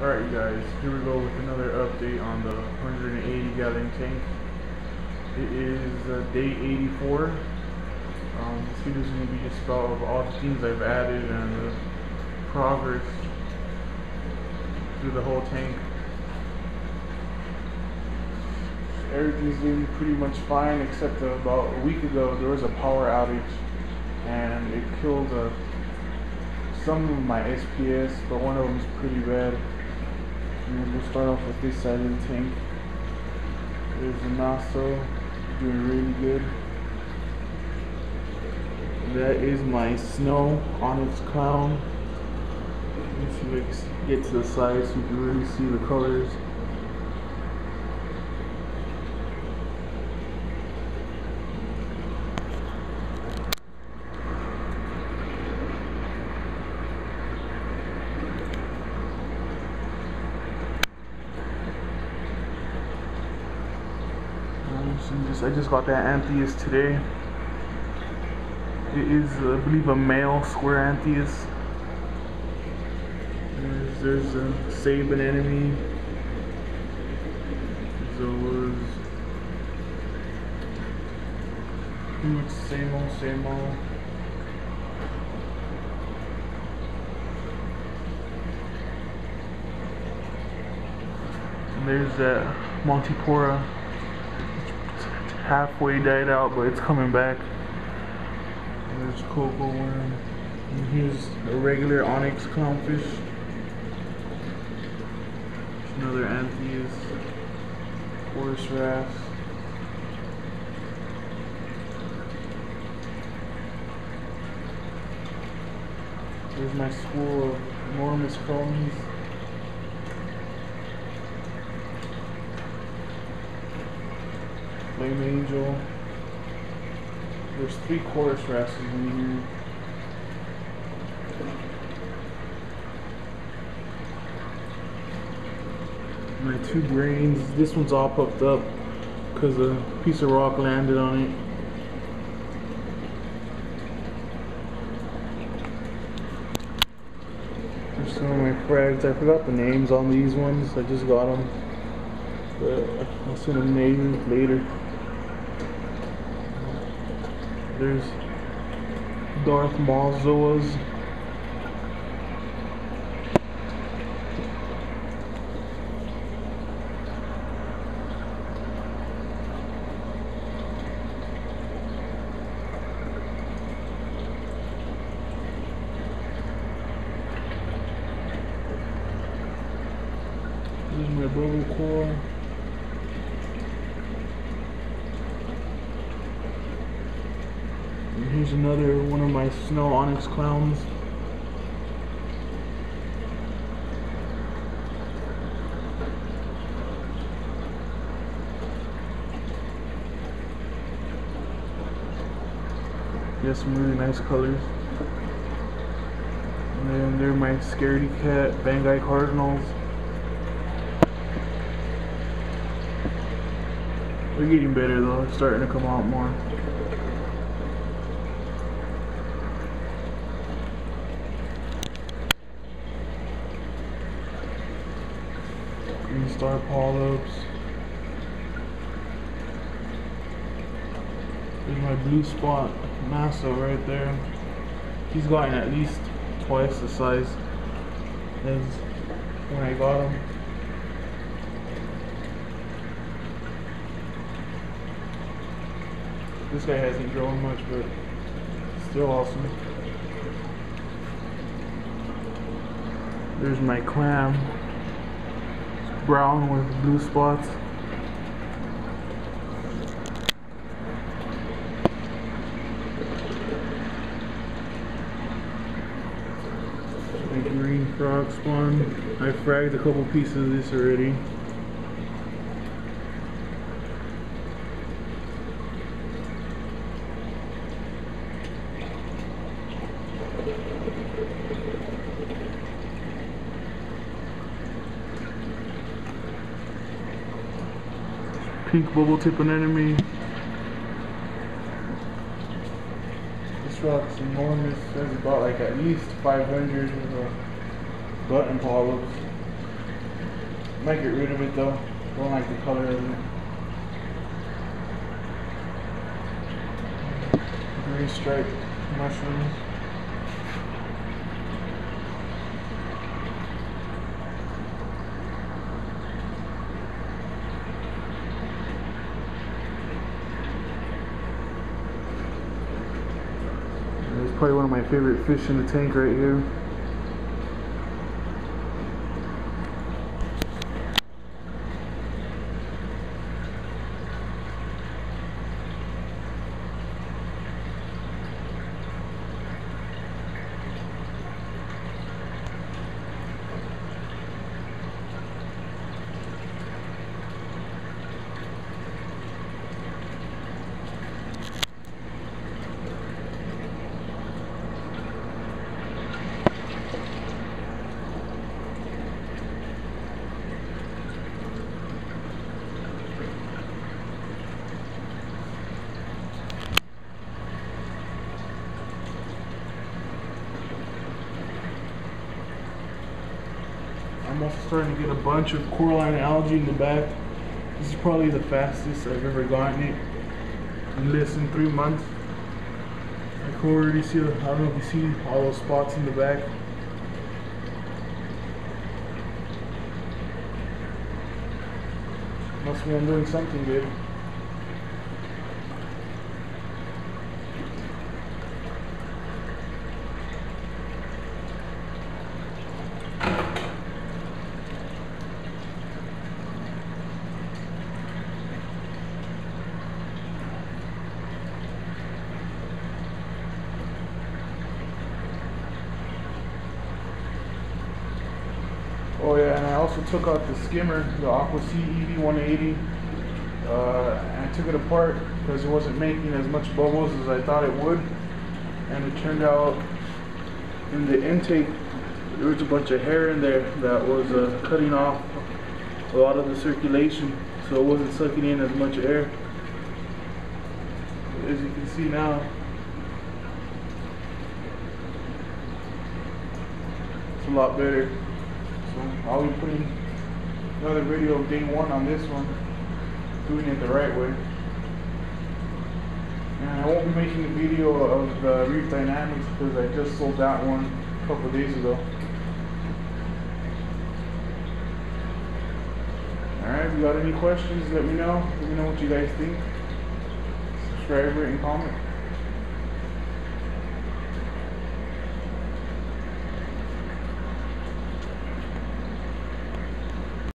Alright you guys, here we go with another update on the 180 gallon tank. It is uh, day 84. Um, this video is going to be just about all the things I've added and the progress through the whole tank. Everything's doing pretty much fine except about a week ago there was a power outage and it killed uh, some of my SPS, but one of them is pretty bad. And we'll start off with this side of the tank. There's a nozzle doing really good. That is my snow Onyx Clown. Let's get to the side so you can really see the colors. I just got that Anthias today. It is, I believe, a male square Anthias. There's, there's a Sabin enemy. Zoas. Pretty much same old, same old. And there's that Montipora halfway died out, but it's coming back. There's Coco worm. And here's a regular onyx clownfish. There's another Anthias. Horse wrasse. There's my school of enormous chromies. Flame Angel. There's three chorus wrasses in here. My two grains. This one's all puffed up because a piece of rock landed on it. There's some of my frags. I forgot the names on these ones. I just got them. But I'll send them names later. There's Darth Maul Zoas. Is my bubble core. Here's another one of my snow onyx clowns. He some really nice colors. And then they're my Scaredy Cat Banggai Cardinals. They're getting better though, They're starting to come out more. Star Polyps. There's my blue spot Maso right there. He's gotten at least twice the size as when I got him. This guy hasn't grown much, but still awesome. There's my clam brown with blue spots. My green frog spawn. I fragged a couple pieces of this already. Pink bubble tip anemone. This rock's enormous. There's about like at least 500 of button polyps. Might get rid of it though. Don't like the color of it. Green striped mushrooms. Probably one of my favorite fish in the tank right here. I'm also starting to get a bunch of coralline algae in the back. This is probably the fastest I've ever gotten it in less than three months. I can already see, I don't know if you see all those spots in the back. Must be I'm doing something good. Oh yeah, and I also took out the skimmer, the Aqua C EV 180. Uh, and I took it apart because it wasn't making as much bubbles as I thought it would. And it turned out in the intake, there was a bunch of hair in there that was uh, cutting off a lot of the circulation, so it wasn't sucking in as much air. As you can see now, it's a lot better. So I'll be putting another video of day one on this one, doing it the right way. And I won't be making a video of the Reef Dynamics because I just sold that one a couple days ago. Alright, if you got any questions, let me know. Let me know what you guys think. Subscribe, rate, and comment.